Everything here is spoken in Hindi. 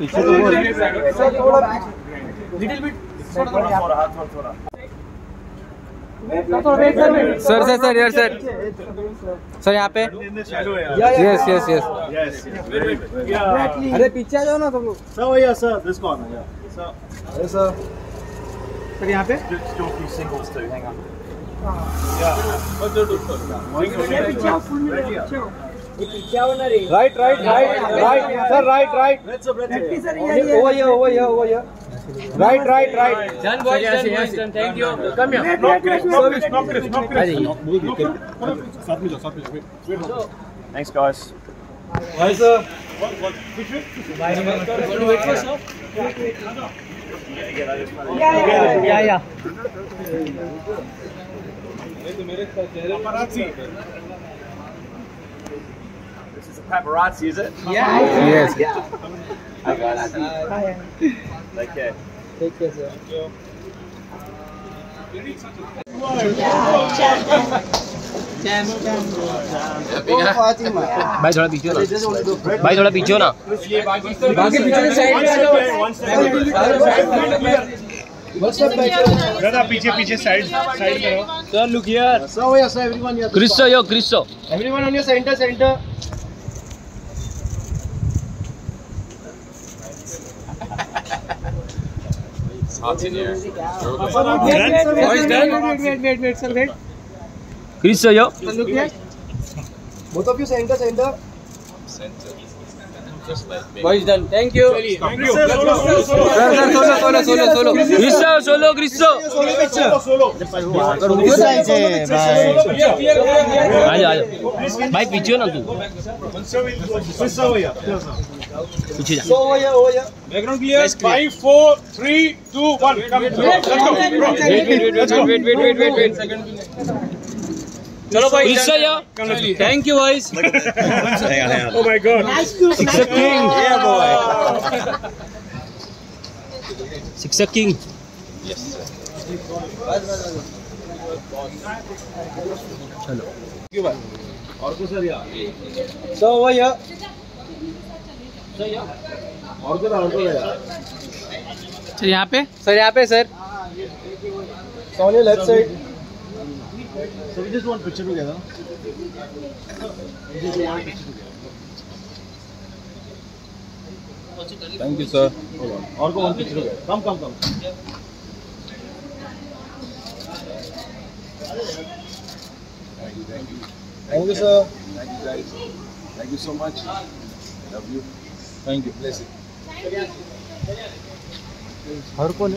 पीछे तो वो सर सर सर यार सर सर यहाँ पे? यस यस यस अरे पीछे आ जाओ ना तुम लोग। Sir, this corner, yeah. So अरे सर सर यहाँ पे? just right right right right sir right right over here over here over here Right, right, right. Done, boys. Done, boys. Done. Thank you. Come here. No Chris. No Chris. No Chris. No Chris. No Chris. साथ में जाओ, साथ में जाओ. Wait, wait. Thanks, guys. Hi, sir. What? What? Which way? Why? Wait for sir. Yeah, yeah, yeah, yeah. अपराधी This is a paparazzi, is it? Yes Hi, guys. Take care. ठीक है सर भाई थोड़ा पीछे हो ना भाई थोड़ा पीछे हो ना बाकी पीछे One side step back, one step back. दादा पीछे पीछे साइड साइड करो sir look here So yeah, so everyone, yeah. Christo yo Christo everyone on your centre centre It's hot in here. Oh, he's done? Wait, wait, wait, wait, sir, wait. Chris, sir, yo. Look here. Both of you, center, center. Center. Boys done. Thank you. Thank you. Solo, solo, solo, solo, solo. Solo, Grisso. Solo picture. Solo. Grissa is a bhai. आजा आजा भाई पीछे ना तू पीछे जा Solo. Clear 5 4 3 2 1 come let's go wait wait wait wait wait wait wait चलो भाई Christo yo? Thank you boys oh my God शिक्षक किंग शिक्षक किंग चलो और को सर या सो ओवर हियर और को और को या सर यहाँ पे? सर यहाँ पे sir so on your left side So we just want picture together. We just want picture together. Thank you, sir. Hold on. Or go one picture together. Come, come, come. Thank you, thank you. Thank you, sir. Thank you, guys. Thank you so much. I Love you. Thank you. Bless you. हर कौन